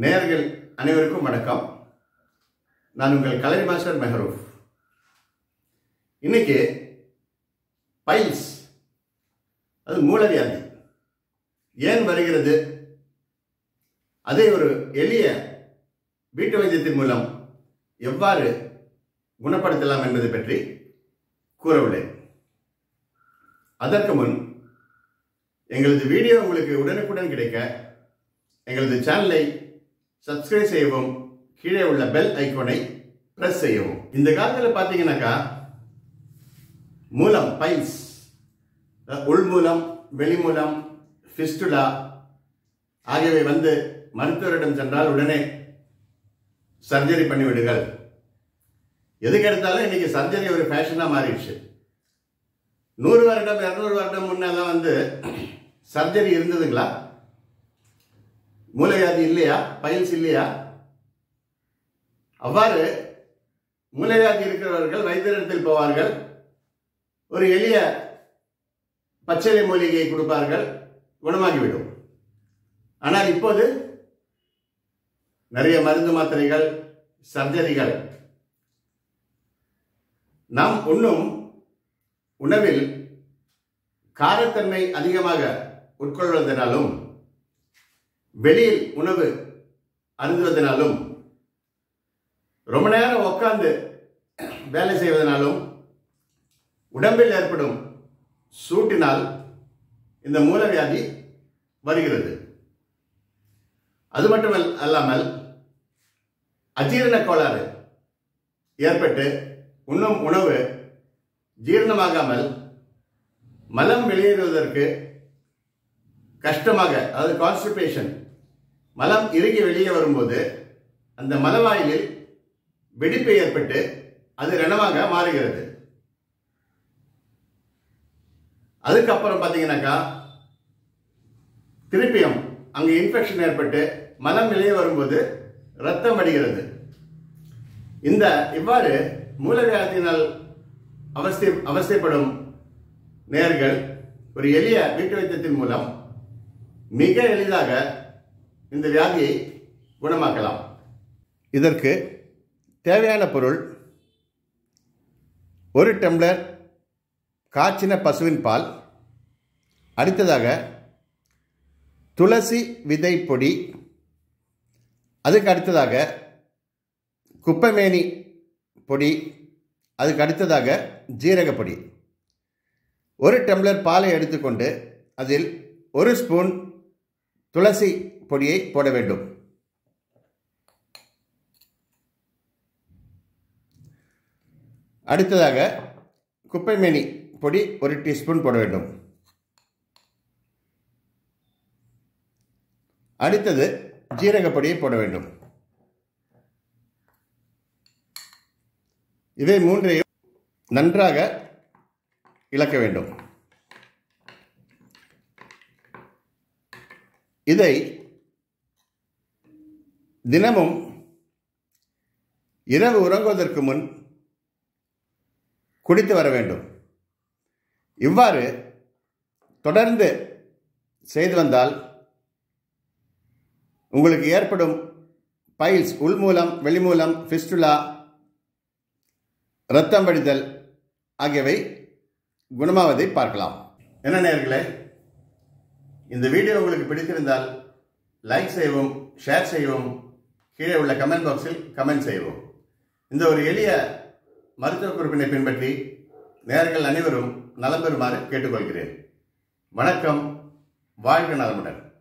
நேர்கள் அனைவருக்கும் வணக்கம். நான் உங்கள் கலை மாஸ்டர் மெஹரூப். இன்னைக்கு பைல்ஸ் அது மூலவியாதி. ஏன் வருகிறது? அதை ஒரு எளிய வீட்டு வைத்தியத்தின் மூலம் எவ்வாறு குணப்படுத்தலாம் என்பது பற்றி கூறவுள்ளேன் அதற்கு முன் எங்களது வீடியோ உங்களுக்கு உடனுக்குடன் கிடைக்க எங்களது சேனலை சப்ஸ்கிரைப் செய்யவும் கீழே உள்ள பெல் ஐக்கோனை பிரஸ் செய்யவும். இந்த காலத்தில் பார்த்தீங்கன்னாக்கா மூலம் பைல்ஸ் உள்மூலம் வெளிமூலம் ஃபிஸ்டுலா ஆகியவை வந்து மருத்துவரிடம் சென்றால் உடனே சர்ஜரி பண்ணிவிடுங்கள் எதுக்கு எடுத்தாலும் இன்னைக்கு சர்ஜரி ஒரு ஃபேஷனாக மாறிடுச்சு. நூறு வருடம் இரநூறு வருடம் முன்னெல்லாம் வந்து சர்ஜரி இருந்ததுங்களா? மூலையாதி இல்லையா? பைல்ஸ் இல்லையா? அவ்வாறு மூலையாதி இருக்கிறவர்கள் வைத்தியரிடத்தில் போவார்கள். ஒரு எளிய பச்சளை மூலிகையை கொடுப்பார்கள். குணமாகிவிடும். ஆனால் இப்போது நிறைய மருந்து மாத்திரைகள் சர்ஜரிகள். நாம் உண்ணும் உணவில் காரத்தன்மை அதிகமாக உட்கொள்வதனாலும் வெளியில் உணவு அருந்துவதனாலும் ரொம்ப நேரம் உட்கார்ந்து வேலை செய்வதனாலும் உடம்பில் ஏற்படும் சூட்டினால் இந்த மூலவியாதி வருகிறது. அது மட்டும் அல்லாமல் அஜீரண கோளாறு ஏற்பட்டு உண்ணும் உணவு ஜீரணமாகாமல் மலம் வெளியேறுவதற்கு கஷ்டமாக அதாவது கான்ஸ்டிபேஷன் மலம் இறுகி வெளியே வரும்போது அந்த மலவாயிலில் வெடிப்பு ஏற்பட்டு அது ரணமாக மாறுகிறது. அதுக்கப்புறம் பார்த்தீங்கன்னாக்கா திருப்பியும் அங்கே இன்ஃபெக்ஷன் ஏற்பட்டு மலம் வெளியே வரும்போது ரத்தம் அடிகிறது. இந்த இவ்வாறு மூலவியாதியினால் அவஸ்தை அவஸ்தைப்படும் நேர்கள் ஒரு எளிய வீட்டு வைத்தியத்தின் மூலம் மிக எளிதாக இந்த வியாதியை குணமாக்கலாம். இதற்கு தேவையான பொருள் ஒரு டம்ளர் காய்ச்சின பசுவின் பால் அடுத்ததாக துளசி விதை பொடி அதுக்கு அடுத்ததாக குப்பைமேனி பொடி அதுக்கு அடுத்ததாக ஜீரக பொடி. ஒரு டம்ளர் பாலை எடுத்துக்கொண்டு அதில் ஒரு ஸ்பூன் துளசி பொடியை போட வேண்டும். அடுத்ததாக குப்பைமேனி பொடி ஒரு டீஸ்பூன் போட வேண்டும். அடுத்தது ஜீரகப்பொடியை போட வேண்டும். இதை மூன்றையும் நன்றாக இழக்க வேண்டும். இதை தினமும் இரவு உறங்குவதற்கு முன் குடித்து வர வேண்டும். இவ்வாறு தொடர்ந்து செய்து வந்தால் உங்களுக்கு ஏற்படும் பைல்ஸ் உள்மூலம் வெளிமூலம் ஃபிஸ்டுலா ரத்தம் வடிதல் ஆகியவை குணமாவதை பார்க்கலாம். என்ன நேர்களே இந்த வீடியோ உங்களுக்கு பிடித்திருந்தால் லைக் செய்யவும் ஷேர் செய்யவும் கீழே உள்ள கமெண்ட் பாக்ஸில் கமெண்ட் செய்வோம். இந்த ஒரு எளிய மருத்துவ குறிப்பினை பின்பற்றி நேர்கள் அனைவரும் நலம் பெறுமாறு கேட்டுக்கொள்கிறேன். வணக்கம். வாழ்க நலமுடன்.